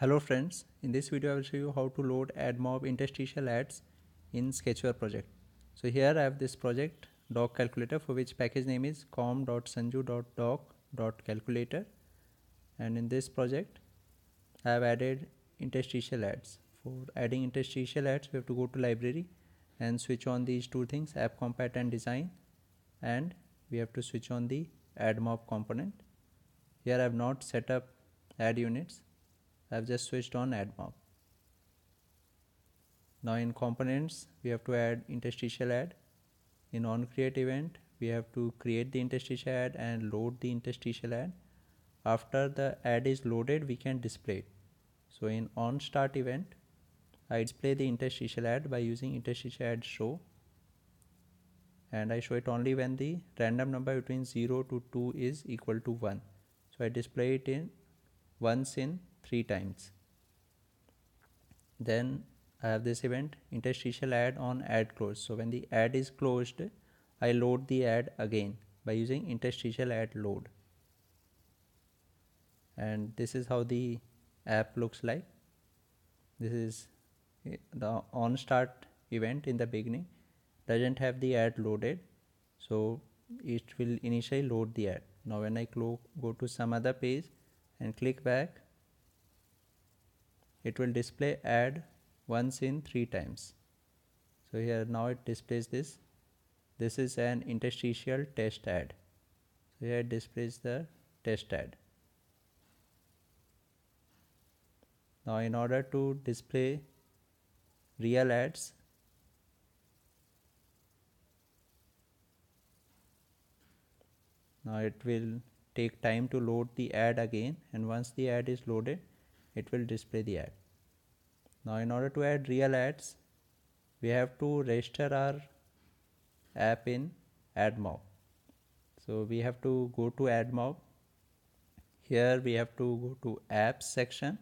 Hello friends, in this video I will show you how to load AdMob interstitial ads in Sketchware project. So here I have this project doc calculator for which package name is com.sanju.doc.calculator and in this project I have added interstitial ads. For adding interstitial ads we have to go to library and switch on these two things app compat and design and we have to switch on the AdMob component. Here I have not set up ad units I've just switched on AdMob. Now in components we have to add interstitial ad. In on create event we have to create the interstitial ad and load the interstitial ad. After the ad is loaded we can display it. So in on start event I display the interstitial ad by using interstitial ad show and I show it only when the random number between 0 to 2 is equal to 1. So I display it in once in three times. Then I have this event interstitial ad on ad close so when the ad is closed I load the ad again by using interstitial ad load. And this is how the app looks like. This is eh, the on start event in the beginning doesn't have the ad loaded. So it will initially load the ad now when I go to some other page and click back it will display ad once in three times. So here now it displays this. This is an interstitial test ad so here it displays the test ad now in order to display real ads now it will take time to load the ad again. And once the ad is loaded it will display the ad. Now in order to add real ads, we have to register our app in AdMob. So we have to go to AdMob. Here we have to go to apps section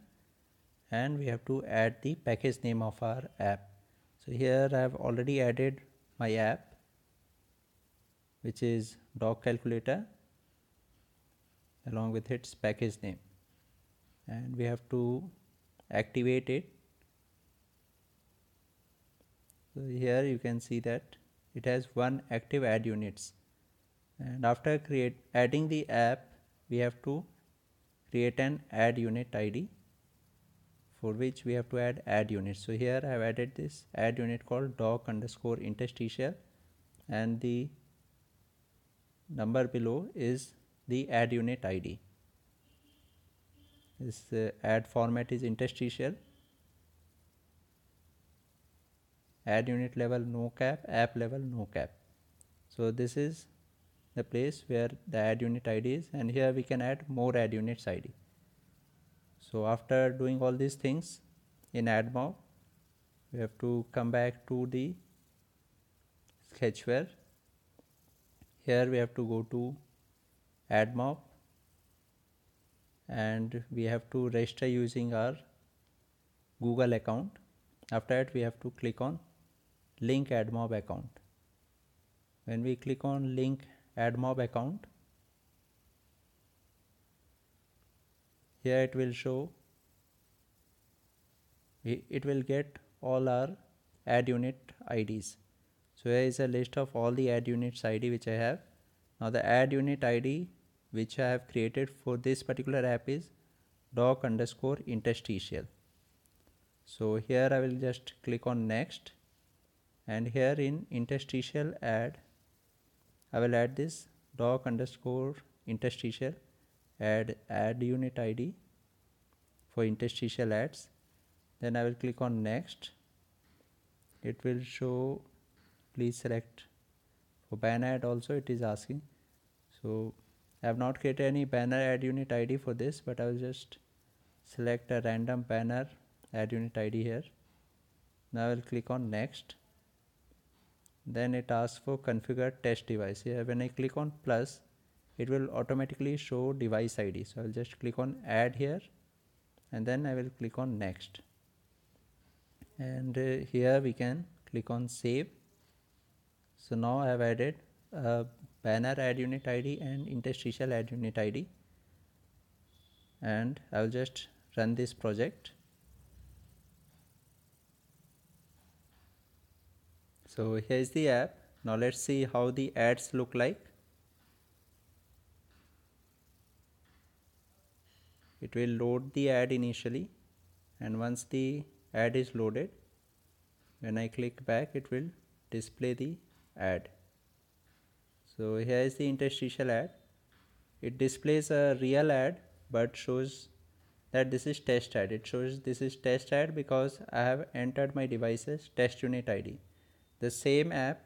and we have to add the package name of our app. So here I have already added my app which is doc calculator along with its package name and we have to activate it. So here you can see that it has one active ad units. And after create adding the app we have to create an ad unit id for which we have to add ad unit so here i have added this ad unit called doc underscore interstitial and the number below is the ad unit id this uh, ad format is interstitial. Ad unit level no cap. App level no cap. So this is the place where the ad unit id is and here we can add more ad units id so after doing all these things in admob we have to come back to the sketchware. Here we have to go to admob and we have to register using our Google account. After that we have to click on link AdMob account. When we click on link AdMob account, here it will show, it will get all our ad unit IDs. So here is a list of all the ad units ID which I have. Now the ad unit ID which I have created for this particular app is doc underscore interstitial. So here I will just click on next and here in interstitial ad I will add this doc underscore interstitial ad ad unit ID for interstitial ads. Then I will click on next. It will show please select for banner ad also it is asking. So I have not created any banner ad unit ID for this but I will just select a random banner ad unit ID here. Now I will click on next. Then it asks for configure test device. Here when I click on plus it will automatically show device ID so I'll just click on add here and then I will click on next. And uh, here we can click on save. So now I have added a banner ad unit id and interstitial ad unit id and I will just run this project. So here is the app. Now let's see how the ads look like. It will load the ad initially. And once the ad is loaded when I click back it will display the ad so here is the interstitial ad. It displays a real ad but shows that this is test ad. It shows this is test ad because I have entered my device's test unit ID the same app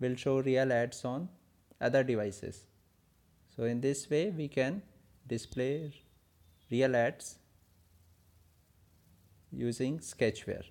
will show real ads on other devices. So in this way we can display real ads using sketchware